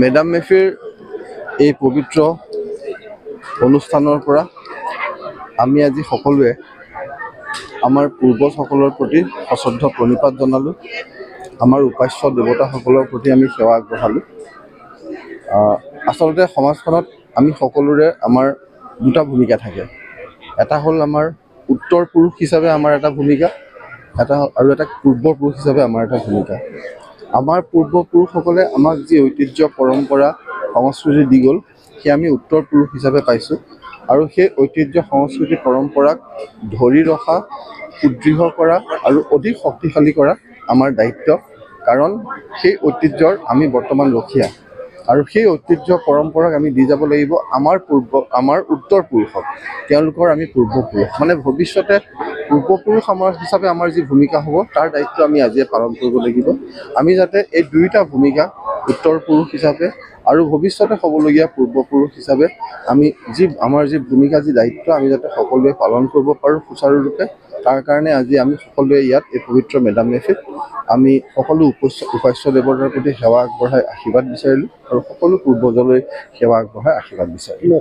Madam মেফিৰ এই পবিত্ৰ অনুষ্ঠানৰ পৰা আমি আজি সকলোৱে আমাৰ পূৰ্বজসকলৰ প্ৰতি সশ্ৰদ্ধ প্ৰণিপাত জনালোঁ। আমাৰ উপাস্য দেৱতাসকলৰ প্ৰতি আমি সেৱা আগবঢ়ালোঁ। আচলতে সমাজখনত আমি সকলোৰে আমাৰ দুটা ভূমিকা থাকে। এটা হ'ল আমাৰ উত্তৰ পুৰুষ হিচাপে আমাৰ এটা ভূমিকা এটা আৰু এটা পূৰ্বপুৰুষ হিচাপে আমাৰ এটা ভূমিকা। আমাৰ পূৰ্বপুৰুষসকলে আমাক যি ঐতিহ্য পৰম্পৰা সংস্কৃতি দি গ'ল সেই আমি উত্তৰ পুৰুষ হিচাপে পাইছোঁ। আৰু সেই ঐতিহ্য সংস্কৃতি পৰম্পৰাক ধৰি ৰখা সুদৃঢ় কৰা আৰু অধিক শক্তিশালী কৰা আমাৰ দায়িত্ব। কাৰণ সেই ঐতিহ্যৰ আমি বৰ্তমান ৰখীয়া। আৰু সেই ঐতিহ্য পৰম্পৰাক আমি দি যাব লাগিব আমাৰ পূৰ্ব আমাৰ উত্তৰ পুৰুষক। তেওঁলোকৰ আমি পূৰ্বপুৰুষ। মানে ভৱিষ্যতে পূৰ্বপুৰুষ আমাৰ হিচাপে আমাৰ যি ভূমিকা হ'ব তাৰ দায়িত্ব আমি আজিয়ে পালন কৰিব লাগিব। আমি যাতে এই দুয়োটা ভূমিকা উত্তৰ পুৰুষ হিচাপে আৰু ভৱিষ্যতে হ'বলগীয়া পূৰ্বপুৰুষ হিচাপে আমি যি আমাৰ যি ভূমিকা যি দায়িত্ব আমি যাতে সকলোৱে পালন কৰিব পাৰোঁ সুচাৰুৰূপে তাৰ কাৰণে আজি আমি সকলোৱে ইয়াত এই পবিত্ৰ মেডাম মেফিত আমি সকলো উপাস্য দেৱতাৰ প্ৰতি সেৱা আগবঢ়াই আশীৰ্বাদ বিচাৰিলোঁ আৰু সকলো পূৰ্বজলৈ সেৱা আগবঢ়াই আশীৰ্বাদ বিচাৰিলোঁ।